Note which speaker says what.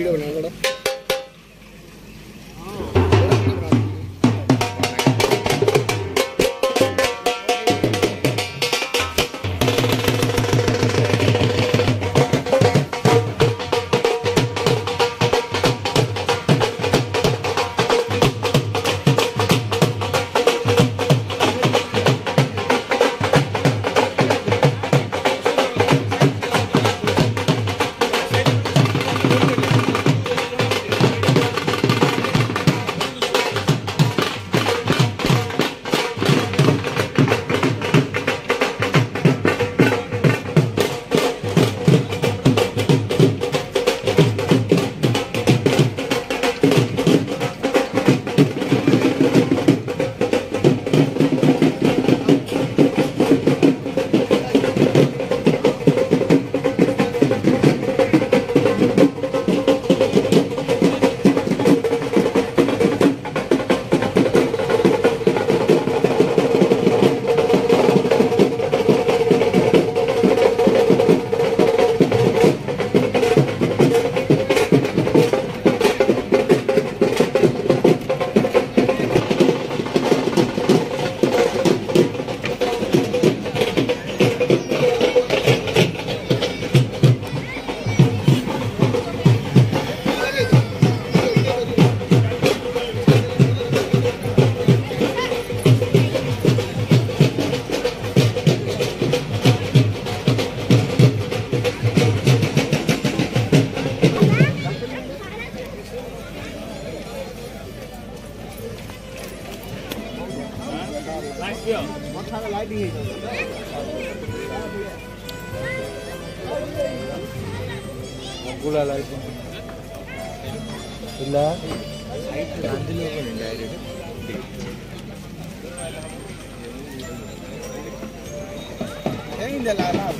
Speaker 1: video വേണം കേട്ടോ
Speaker 2: గుడాల ఇలా అందులో డైరెక్ట్
Speaker 3: ఏంది అలా